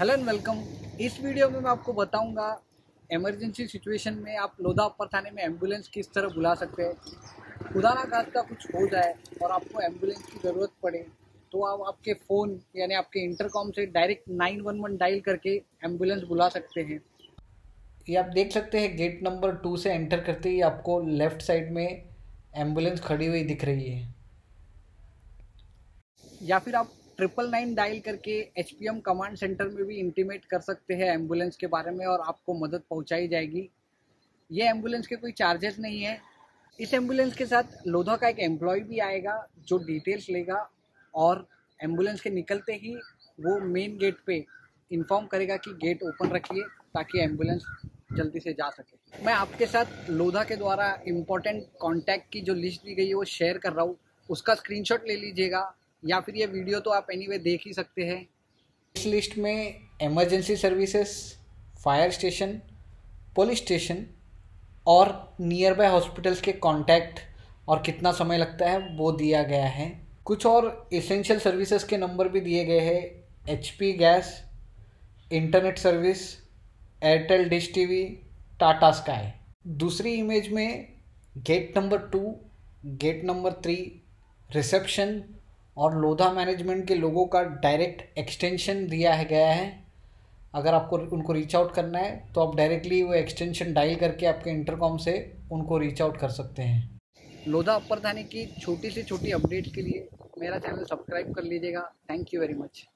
Hello and welcome इस video में मैं आपको बताऊँगा इमरजेंसी सिचुएशन में आप लोधा अपर थाने में एंबुलेंस किस तरह बुला सकते हैं। खुदा ना खास्ता कुछ हो जाए और आपको एंबुलेंस की ज़रूरत पड़े तो आप आपके फ़ोन यानी आपके इंटरकॉम से डायरेक्ट 911 डायल करके एंबुलेंस बुला सकते हैं। ये आप देख सकते हैं गेट नंबर टू से एंटर करते ही आपको लेफ़्ट साइड में एंबुलेंस खड़ी हुई दिख रही है। या फिर आप ट्रिपल नाइन डायल करके H P M command centre में भी इंटीमेट कर सकते हैं एंबुलेंस के बारे में और आपको मदद पहुंचाई जाएगी। ये एंबुलेंस के कोई चार्जेस नहीं है। इस एंबुलेंस के साथ लोधा का एक एम्प्लॉय भी आएगा, जो डिटेल्स लेगा और एंबुलेंस के निकलते ही वो मेन गेट पे इन्फॉर्म करेगा कि गेट ओपन रखिए ताकि एंबुलेंस जल्दी से जा सके। मैं आपके साथ लोधा के द्वारा इम्पोर्टेंट कॉन्टैक्ट की जो लिस्ट दी गई है वो शेयर कर रहा हूँ। उसका स्क्रीनशॉट ले लीजिएगा। या फिर ये वीडियो तो आप एनी देख ही सकते हैं। इस लिस्ट में emergency services fire station police station और नियर बाय हॉस्पिटल्स के कॉन्टैक्ट और कितना समय लगता है वो दिया गया है। कुछ और इसेंशियल सर्विसेज़ के नंबर भी दिए गए हैं। HP gas internet service Airtel dish TV Tata sky दूसरी इमेज में gate number two gate number three reception और लोधा मैनेजमेंट के लोगों का डायरेक्ट एक्सटेंशन दिया है, गया है। अगर आपको उनको रीच आउट करना है तो आप डायरेक्टली वो एक्सटेंशन डायल करके आपके इंटरकॉम से उनको रीच आउट कर सकते हैं। लोधा अपर थाने की छोटी से छोटी अपडेट के लिए मेरा चैनल सब्सक्राइब कर लीजिएगा। Thank you very much